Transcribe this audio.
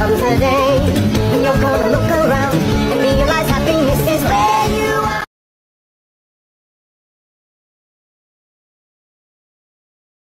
come for them.